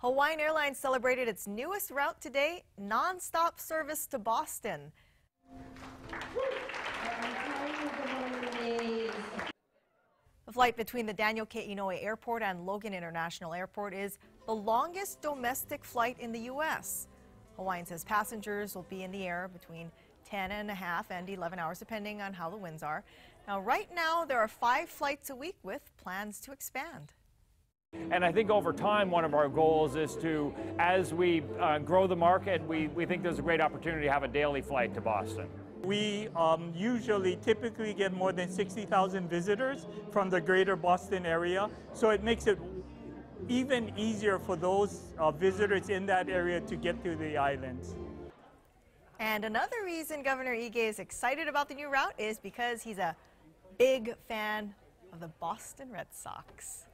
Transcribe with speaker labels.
Speaker 1: Hawaiian Airlines celebrated its newest route today, nonstop service to Boston. The flight between the Daniel K. Inouye Airport and Logan International Airport is the longest domestic flight in the U.S. Hawaiian says passengers will be in the air between 10 and a half and 11 hours, depending on how the winds are. Now, right now, there are five flights a week with plans to expand.
Speaker 2: And I think over time, one of our goals is to, as we uh, grow the market, we, we think there's a great opportunity to have a daily flight to Boston.
Speaker 3: We um, usually typically get more than 60,000 visitors from the greater Boston area, so it makes it even easier for those uh, visitors in that area to get to the islands.
Speaker 1: And another reason Governor Ige is excited about the new route is because he's a big fan of the Boston Red Sox.